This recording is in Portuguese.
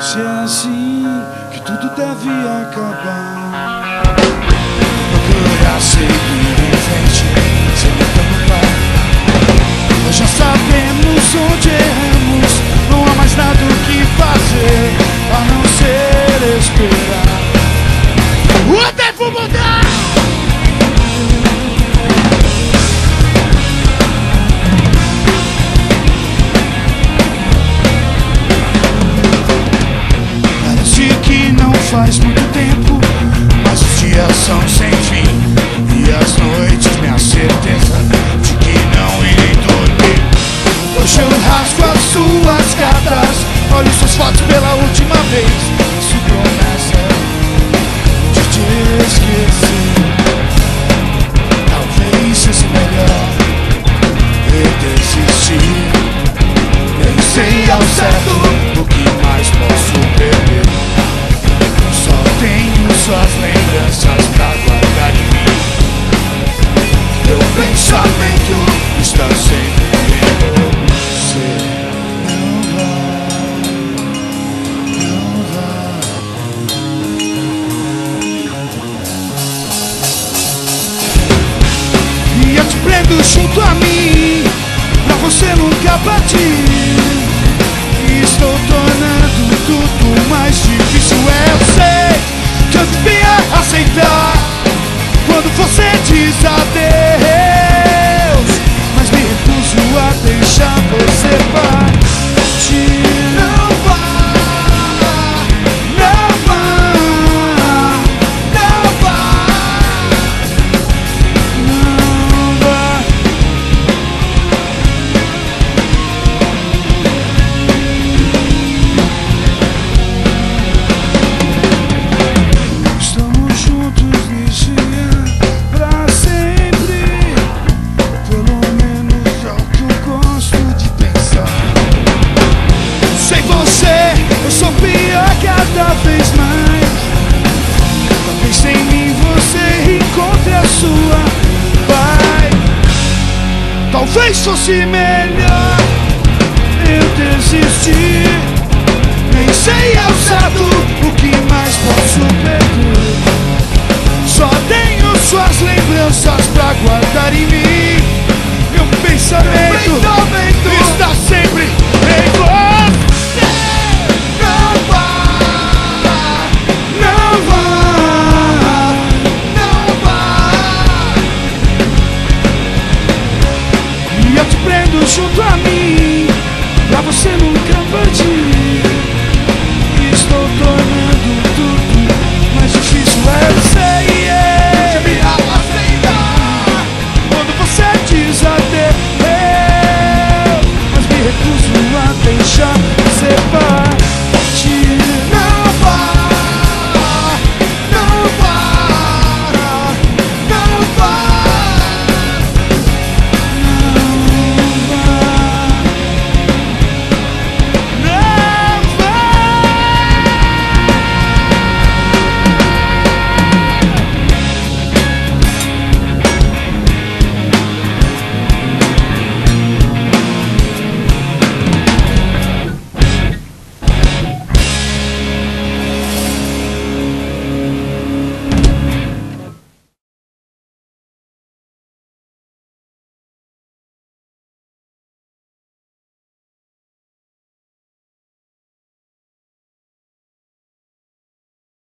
Se é assim que tudo deve acabar Procurar seguir suas cartas, olho suas fotos pela última vez. Se promessa de te esquecer, talvez seja melhor eu desistir. Nem sei ao certo prendo junto a mim Pra você nunca partir Estou tornando tudo mais difícil. É, eu sei que eu devia aceitar. Quando você diz adeus fosse melhor eu desistir. Nem sei ao certo o que mais posso perder. Só tenho suas lembranças pra guardar em mim. Meu pensamento está te prendo junto a mim Pra você nunca partir